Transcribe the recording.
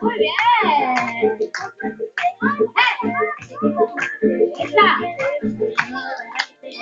¡Muy bien! 没事